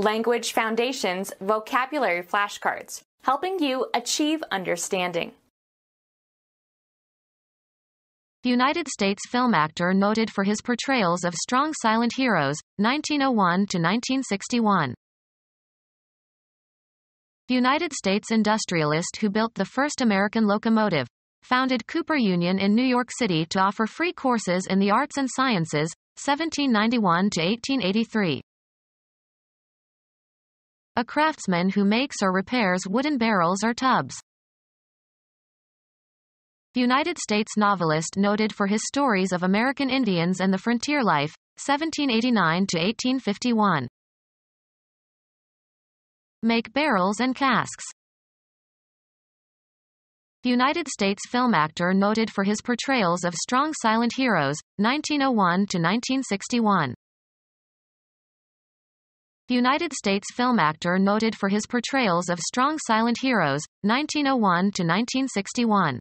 Language Foundations vocabulary flashcards, helping you achieve understanding. United States film actor noted for his portrayals of strong silent heroes, 1901 to 1961. United States industrialist who built the first American locomotive, founded Cooper Union in New York City to offer free courses in the arts and sciences, 1791 to 1883. A craftsman who makes or repairs wooden barrels or tubs. United States novelist noted for his stories of American Indians and the frontier life, 1789 to 1851. Make barrels and casks. United States film actor noted for his portrayals of strong silent heroes, 1901 to 1961. United States film actor noted for his portrayals of strong silent heroes, 1901 to 1961.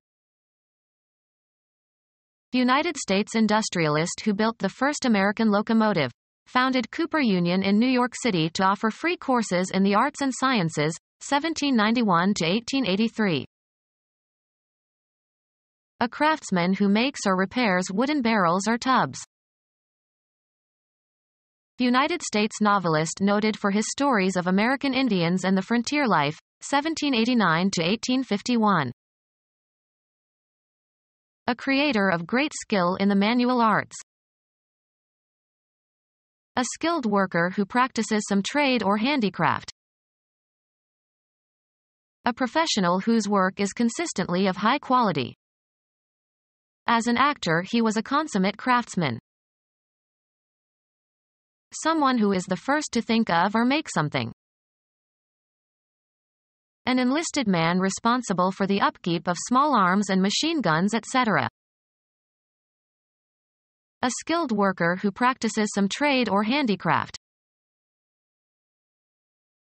United States industrialist who built the first American locomotive, founded Cooper Union in New York City to offer free courses in the arts and sciences, 1791 to 1883. A craftsman who makes or repairs wooden barrels or tubs. United States novelist noted for his stories of American Indians and the frontier life, 1789 to 1851. A creator of great skill in the manual arts. A skilled worker who practices some trade or handicraft. A professional whose work is consistently of high quality. As an actor he was a consummate craftsman. Someone who is the first to think of or make something. An enlisted man responsible for the upkeep of small arms and machine guns etc. A skilled worker who practices some trade or handicraft.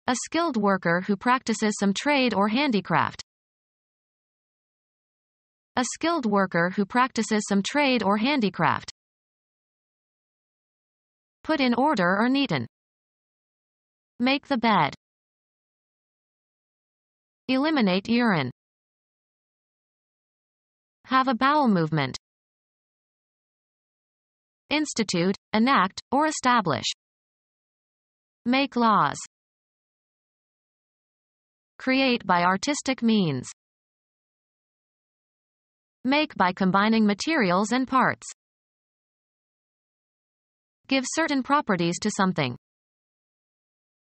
A skilled worker who practices some trade or handicraft. A skilled worker who practices some trade or handicraft. Put in order or neaten. Make the bed. Eliminate urine. Have a bowel movement. Institute, enact, or establish. Make laws. Create by artistic means. Make by combining materials and parts. Give certain properties to something.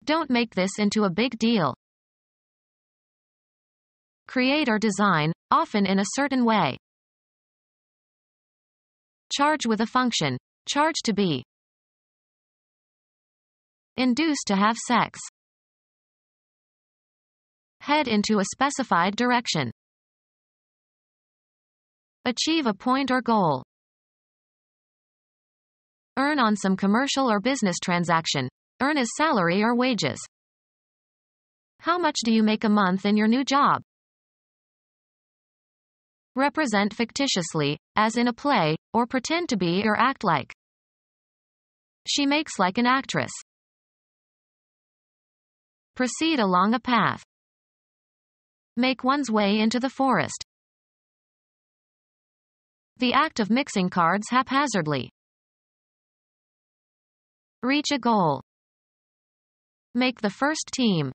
Don't make this into a big deal. Create or design, often in a certain way. Charge with a function. Charge to be. Induce to have sex. Head into a specified direction. Achieve a point or goal. Earn on some commercial or business transaction. Earn as salary or wages. How much do you make a month in your new job? Represent fictitiously, as in a play, or pretend to be or act like. She makes like an actress. Proceed along a path. Make one's way into the forest. The act of mixing cards haphazardly. Reach a goal. Make the first team.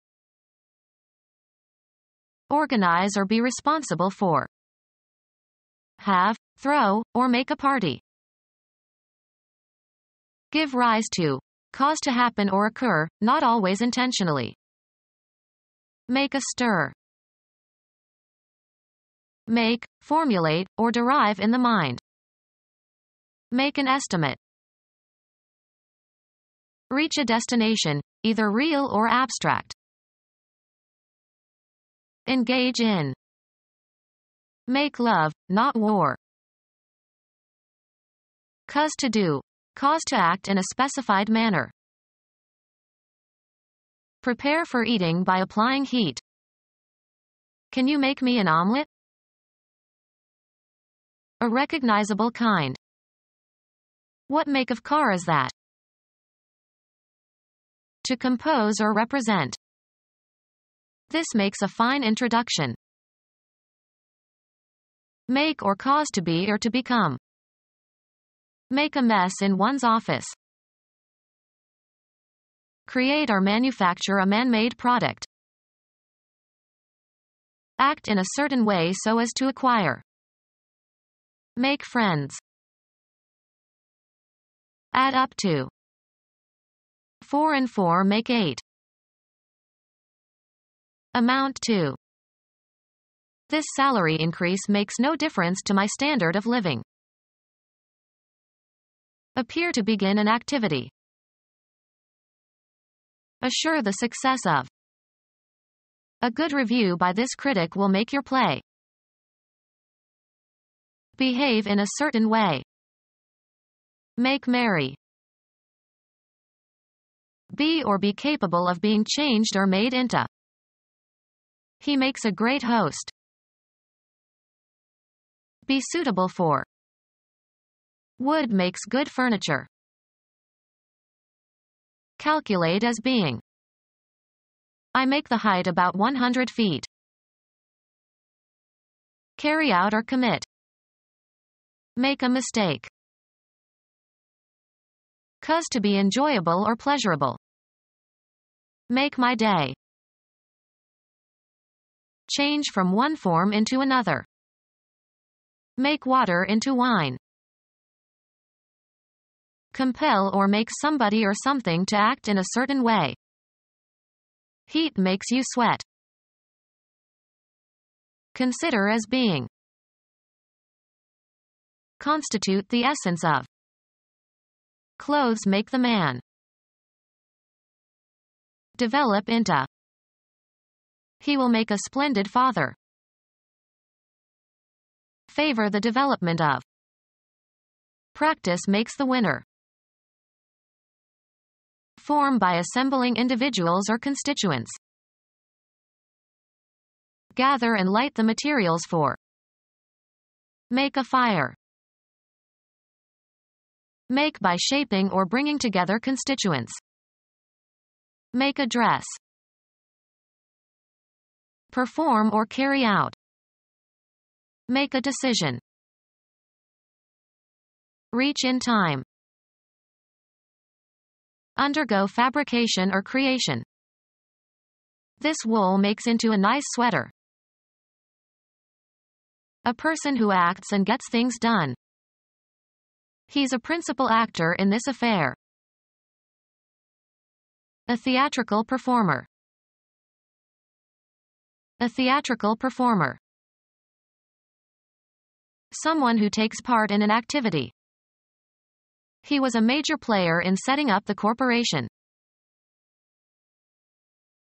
Organize or be responsible for. Have, throw, or make a party. Give rise to. Cause to happen or occur, not always intentionally. Make a stir. Make, formulate, or derive in the mind. Make an estimate. Reach a destination, either real or abstract. Engage in. Make love, not war. Cause to do. Cause to act in a specified manner. Prepare for eating by applying heat. Can you make me an omelet? A recognizable kind. What make of car is that? To compose or represent. This makes a fine introduction. Make or cause to be or to become. Make a mess in one's office. Create or manufacture a man-made product. Act in a certain way so as to acquire. Make friends. Add up to. 4 and 4 make 8. Amount to. This salary increase makes no difference to my standard of living. Appear to begin an activity. Assure the success of. A good review by this critic will make your play. Behave in a certain way. Make merry. Be or be capable of being changed or made into. He makes a great host. Be suitable for. Wood makes good furniture. Calculate as being. I make the height about 100 feet. Carry out or commit. Make a mistake. Cause to be enjoyable or pleasurable. Make my day. Change from one form into another. Make water into wine. Compel or make somebody or something to act in a certain way. Heat makes you sweat. Consider as being. Constitute the essence of. Clothes make the man. Develop into. He will make a splendid father. Favor the development of. Practice makes the winner. Form by assembling individuals or constituents. Gather and light the materials for. Make a fire. Make by shaping or bringing together constituents. Make a dress. Perform or carry out. Make a decision. Reach in time. Undergo fabrication or creation. This wool makes into a nice sweater. A person who acts and gets things done. He's a principal actor in this affair. A theatrical performer. A theatrical performer. Someone who takes part in an activity. He was a major player in setting up the corporation.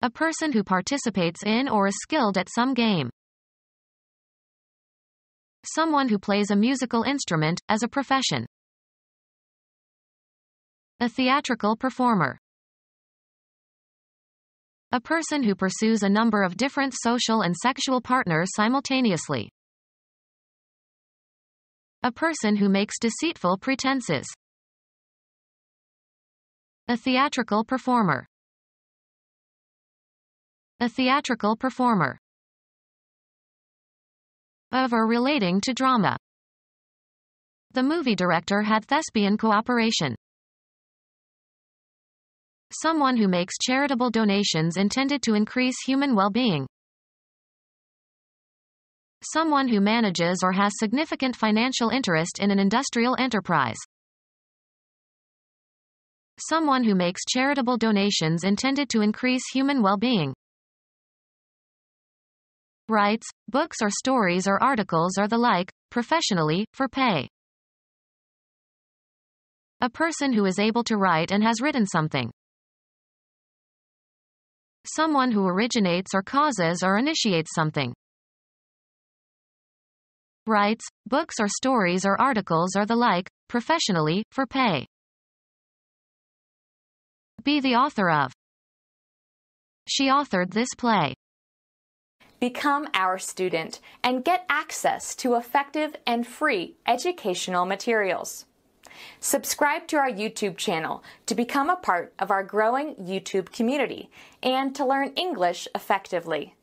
A person who participates in or is skilled at some game. Someone who plays a musical instrument, as a profession. A theatrical performer. A person who pursues a number of different social and sexual partners simultaneously. A person who makes deceitful pretenses. A theatrical performer. A theatrical performer. Of or relating to drama. The movie director had thespian cooperation. Someone who makes charitable donations intended to increase human well-being. Someone who manages or has significant financial interest in an industrial enterprise. Someone who makes charitable donations intended to increase human well-being. Writes, books or stories or articles or the like, professionally, for pay. A person who is able to write and has written something. Someone who originates or causes or initiates something. Writes, books or stories or articles or the like, professionally, for pay. Be the author of. She authored this play. Become our student and get access to effective and free educational materials. Subscribe to our YouTube channel to become a part of our growing YouTube community and to learn English effectively.